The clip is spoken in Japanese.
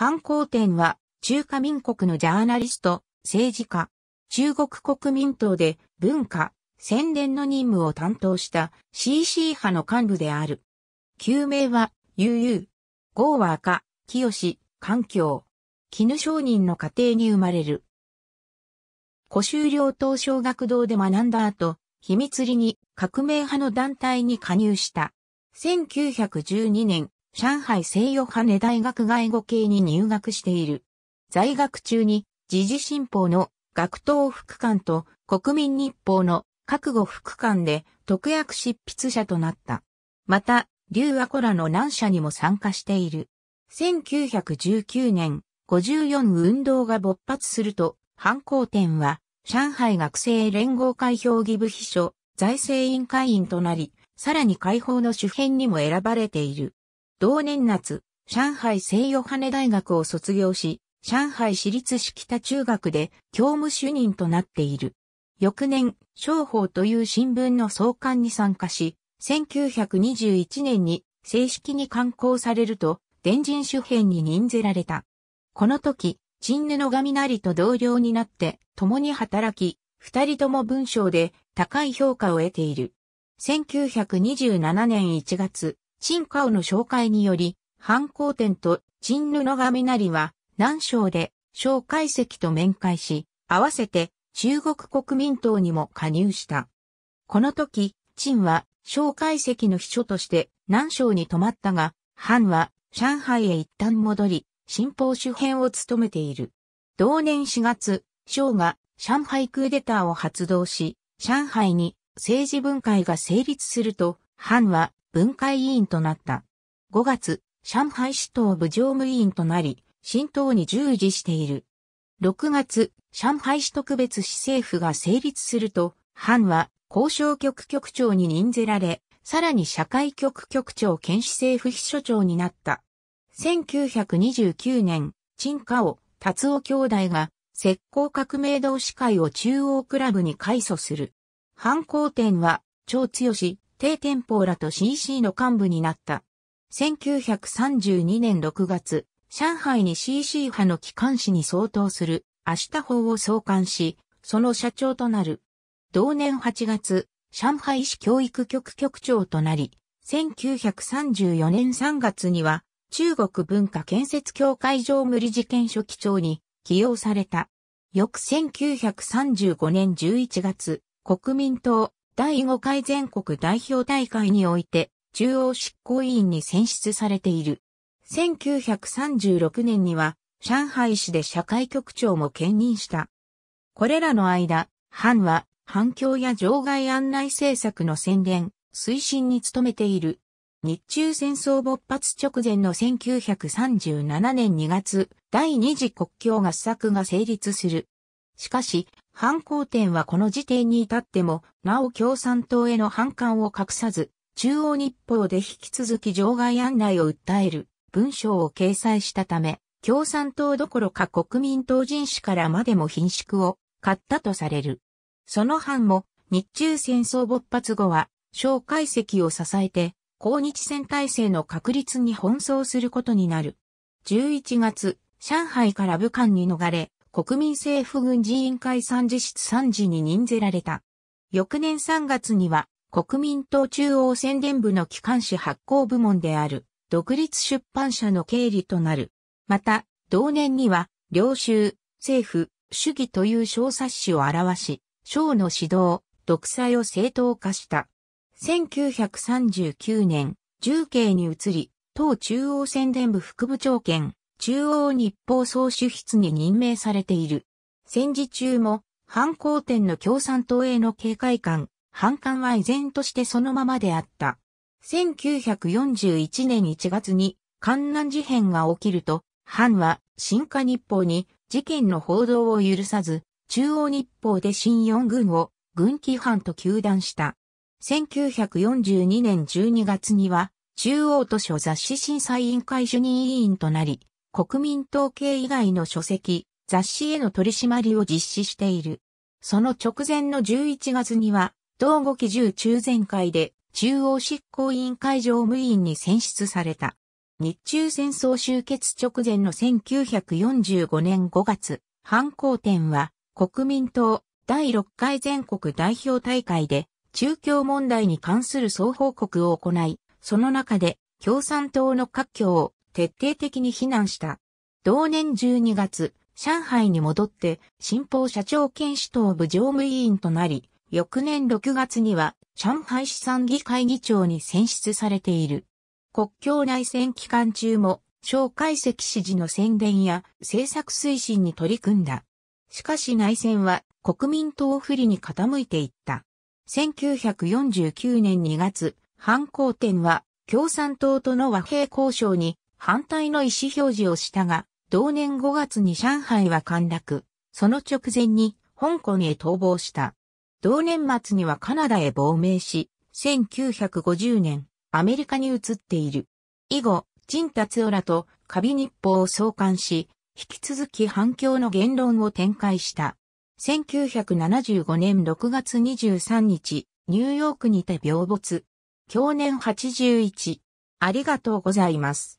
反抗点は中華民国のジャーナリスト、政治家、中国国民党で文化、宣伝の任務を担当した CC 派の幹部である。旧名は、悠々。豪は赤、清、環境。絹商人の家庭に生まれる。古州両党小学堂で学んだ後、秘密裏に革命派の団体に加入した。1912年、上海西洋羽大学外語系に入学している。在学中に、時事新報の学頭副官と国民日報の覚悟副官で特約執筆者となった。また、劉和コラの南社にも参加している。1919年、54運動が勃発すると、反抗点は、上海学生連合会評議部秘書、財政委員会員となり、さらに解放の主編にも選ばれている。同年夏、上海西洋羽大学を卒業し、上海市立式田中学で教務主任となっている。翌年、商法という新聞の創刊に参加し、1921年に正式に刊行されると、伝人主編に任ぜられた。この時、陳布神成と同僚になって共に働き、二人とも文章で高い評価を得ている。1927年1月、陳カの紹介により、反抗店と陳布神成は南省で小解析と面会し、合わせて中国国民党にも加入した。この時、陳は小解析の秘書として南省に泊まったが、藩は上海へ一旦戻り、新報主編を務めている。同年4月、省が上海クーデターを発動し、上海に政治分会が成立すると、藩は分会委員となった。5月、上海市党部常務委員となり、新党に従事している。6月、上海市特別市政府が成立すると、藩は交渉局局長に任ぜられ、さらに社会局局長兼市政府秘書長になった。1929年、陳家を達夫兄弟が石膏革命同志会を中央クラブに改組する。犯行店は、超強、低店舗らと CC の幹部になった。1932年6月、上海に CC 派の機関紙に相当する明日法を創刊し、その社長となる。同年8月、上海市教育局局長となり、1934年3月には中国文化建設協会常務理事兼書記長に起用された。翌1935年11月、国民党第5回全国代表大会において中央執行委員に選出されている。1936年には上海市で社会局長も兼任した。これらの間、藩は反響や場外案内政策の宣伝、推進に努めている。日中戦争勃発直前の1937年2月、第二次国境合作が成立する。しかし、反抗点はこの時点に至っても、なお共産党への反感を隠さず、中央日報で引き続き場外案内を訴える文章を掲載したため、共産党どころか国民党人士からまでも貧縮を買ったとされる。その藩も日中戦争勃発後は小解析を支えて抗日戦体制の確立に奔走することになる。11月、上海から武漢に逃れ、国民政府軍事委員会参事室参事に任ぜられた。翌年3月には国民党中央宣伝部の機関紙発行部門である独立出版社の経理となる。また、同年には、領州、政府、主義という小冊子を表し、省の指導、独裁を正当化した。1939年、重慶に移り、党中央宣伝部副部長兼、中央日報総主筆に任命されている。戦時中も、反抗店の共産党への警戒感、反感は依然としてそのままであった。1941年1月に、観南事変が起きると、藩は新華日報に事件の報道を許さず、中央日報で新四軍を軍規犯と求断した。1942年12月には中央図書雑誌審査委員会主任委員となり、国民統計以外の書籍、雑誌への取り締まりを実施している。その直前の11月には、同五期中中全会で中央執行委員会常務委員に選出された。日中戦争終結直前の1945年5月、反抗展は国民党第6回全国代表大会で中共問題に関する総報告を行い、その中で共産党の各挙を徹底的に非難した。同年12月、上海に戻って新報社長兼主党部常務委員となり、翌年6月には上海市産議会議長に選出されている。国境内戦期間中も、小解析支持の宣伝や政策推進に取り組んだ。しかし内戦は国民党不利に傾いていった。1949年2月、反抗点は共産党との和平交渉に反対の意思表示をしたが、同年5月に上海は陥落。その直前に香港へ逃亡した。同年末にはカナダへ亡命し、1950年、アメリカに移っている。以後、陳達夫らとカビ日報を創刊し、引き続き反響の言論を展開した。1975年6月23日、ニューヨークにて病没。去年81。ありがとうございます。